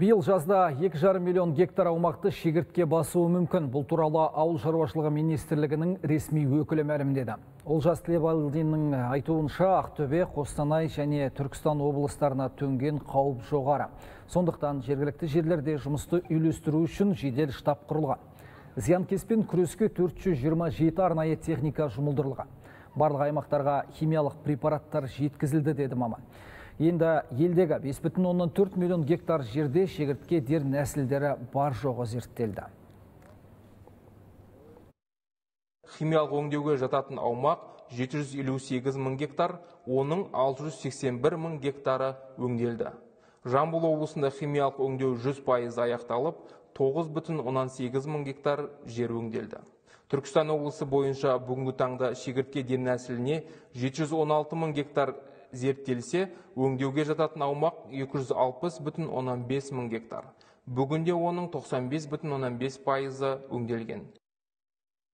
Биыл жазда 2,5 миллион гектар аумақты шегіртке басуы мүмкін. Бұл туралы ауыл шаруашылығы министрлігінің ресми өкілі мәлімдеді. Олжас Тілебалдиннің айтуынша Ақтөбе, Қостанай және Түркістан облыстарына төнген қауіп жоғары. Сондықтан жергілікті жерлерде жұмысты үйлестіру үшін жедел штаб құрылған. Зиянкеспен күреске 427 арнайы техника жұмылдырылған. Барлық аймақтарға химиялық препараттар жеткізілді деді маман. Енді елдегі 5,4 миллион гектар жерде шегіртке дер нәсілдері бар жоғы зерттелді. Химиялық өңдеуге жататын аумақ 758 мың гектар, оның 681 мың гектары өңделді. Жамбыл облысында химиялық өңдеу 100 пайыз аяқталып, 9,18 мың гектар жер өңделді. Түркістан облысы бойынша бүгінгі таңда шегіртке ден нәсіліне 716 мың гектар зерттелсе, өңдеуге жататын аумақ 260 бүтін оннан бес мың гектар. Бүгінде оның 95 бүтін оннан бес пайызы өңделген.